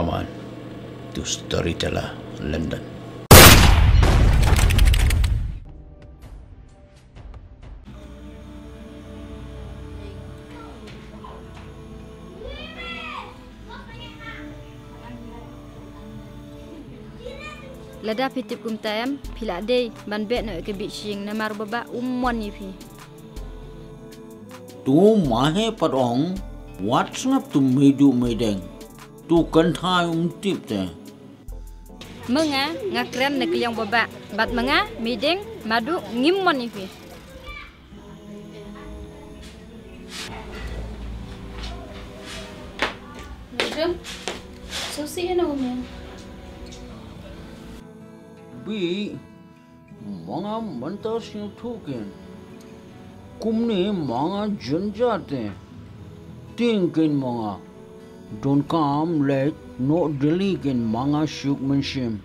rekaman to Storyteller London. Lada pitip kum tayam pila day ban bet no ke bitching na mar baba umon ni phi. Tu mahe padong WhatsApp tu medu medeng. Tu kan thai um tip te. Menga ngakram na kiyang baba bat menga mideng madu ngimon ni phi. Madam, susi na umen. Bi mga mentas yung thukin. Kumni mga janjate. Tingkin mga. Don't come late, no delikin mga shukmanshim.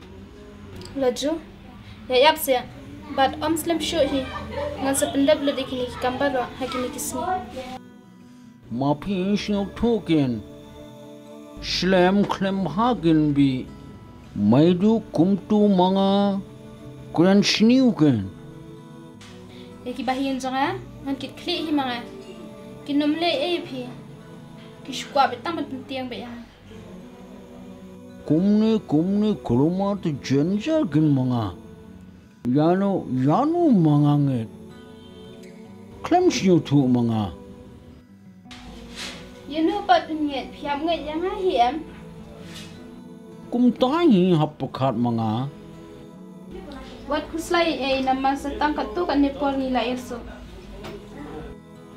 Laju, ya yap se. But om slim show hi. Ngan sa pendab lo dikini ki kambaro hakini kisni. Mapin yung thukin. Shlem klem hagin bi. Maidu kumtu mga kuran shniukin. Ya ki bahiyan zonga, ngan kit kli hi mga. Kinom le kishwa bị tăng mình tiền bị à? Cũng nè cũng nè kuruma tu chuyện gì kinh manga yano yano manga nghe klem siêu thu manga yano bắt nghe phiam nghe yang ha hiểm. Cũng tái hi học bậc hạt manga Wat kuslai ai nama setang katuk ane pol nilai eso.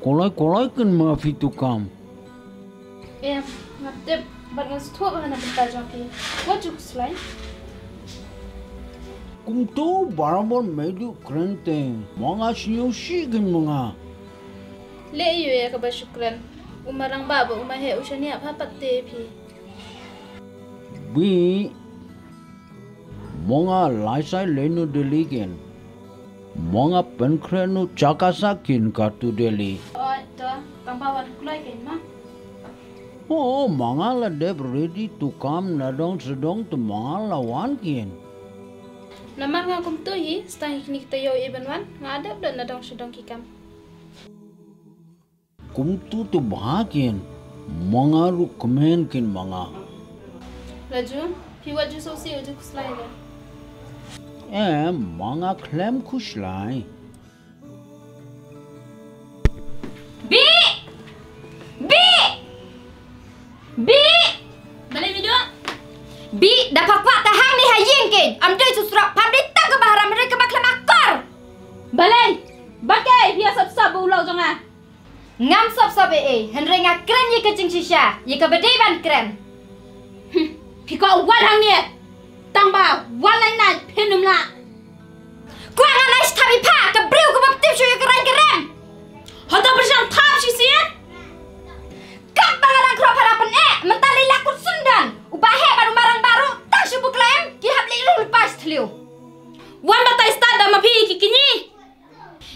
Kolai kolai kan maafi tukam. Ja, na, der war ganz torbehindert mit Balljockey. Wollt ihr es vielleicht? Kumto barabar medyo krente. Mga sinyo sigin mga. Leiyo ya kaba syukran. Umarang baba umahe usya apa papat pi? Bi. Mga laisai leno deligin. Mga pankreno chakasa kin katu deli. Oh, ito. Kampawan kulay kain ma. Oh, mangala deb ready to come nadong sedong to mangala wan kien. Nama nga kum tu hi stang hiknik tayo iban wan nga deb do nadong sedong kikam. Kum tu tu bah kien mangaru kumen kien manga. Raju, hi waju so si uju kuslai le. Eh, manga klem kushlai. B dah pakwak tahang ni hayin ke? Amde susrak pandai tak ke bahara mereka maklum akar? Balai! Bakai dia sab-sab berulau jangan! Ngam sab-sab ee, Henry ngak ye ke cing sisha. ye ke bedai ban kren. Hmm, pika hang ni! Eh. Tang ba, walai nai penum la. Kuang anai tabi pa ke Wan ba tai dah ma pi?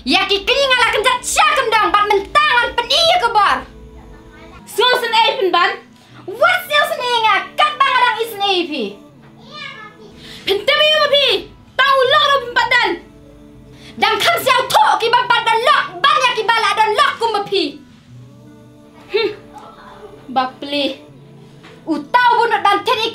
Ya kikiny ngalah kencat sya jat dong bat mentang an pen iya ke ban. Wat sios an inga kat bang adang is an api. Pen pi. Tau lok lo pen dan. Dan kan sia to ki ba dan lo ban ya ki bala dan lok ku ma pi. Hm. Bak. Utau bunuk dan tedi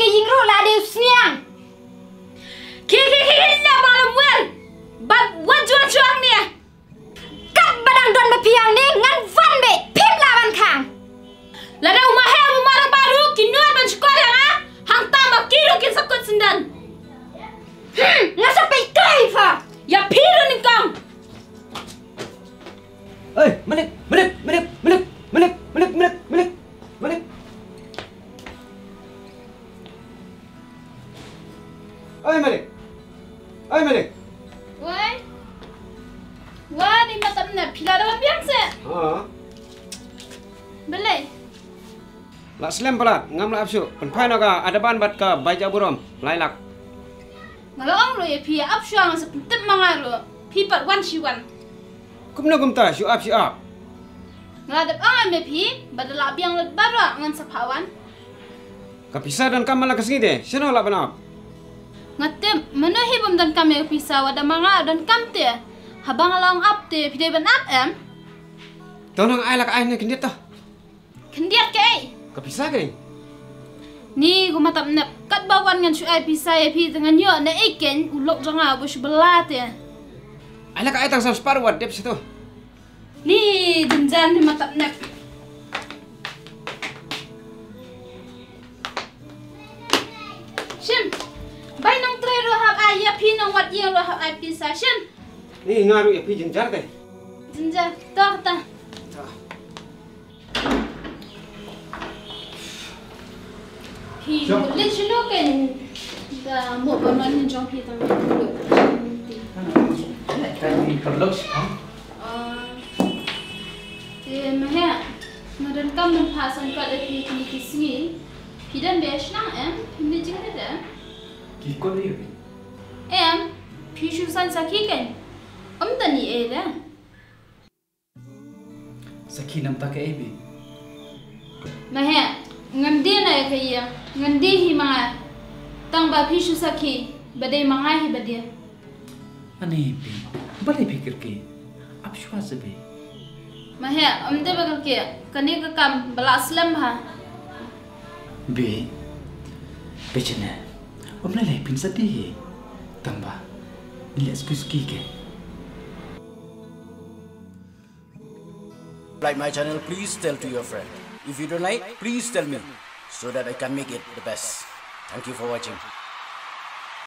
Ha. Belai. Lak selam pala, ngam lak apsu. Penpai nak ka ada ban bat ka baja buram, Lai lak. Ngalo ang lo ya pi apsu ang se pentem lo. Pi pat wan si wan. Kum na kum ta si ap si ap. Ngala de ang me pi, bad lak biang lo baro ngan sa pawan. Dan ka mala kasingi de. Sino lak banap? Ngatem, mana hebum dan kami pisa wada mangai dan kam te. Habang along up te, pi ban ap em. Tonang ay lak ay na kindiat ta. Kendiat ke? Kapisa kay. Ni gua matap nep kat bawan ngan su ai pisau ya pi dengan yo na iken ulok janga bus belat ya. Ay lak ay tang sa sparwat dep situ. Ni jenjan ni matap nep. Shim, bai nong tre ro hab ai ya pi nong wat yang ro hab ai pisau shim. Ni ngaru ya pijin jar deh. Jenjan, toh thì lịch sử cái một à, bốn năm trong khi tao mới được. Cái gì còn lúc không ờ, thì mà hả nó đơn cầm mình phá sang cả đất thì thì cái gì khi đơn bé nặng em? Thì mình chỉ hết đấy. Chỉ có đi em thì chú sang sang khi cái ông ta nhỉ em đấy. Sang khi nằm ta cái em mà hả ngandi na kaya ngandi hi mga tang ba pisu sakhi bade mga hi bade ane pe bale fikir ke ab shwas be mahe amde ba ke kane ka kam bala aslam ha be bechne amne lai pin sati hi tamba let's push ki ke like my channel please tell to your friend If you don't like, please tell me so that I can make it the best. Thank you for watching.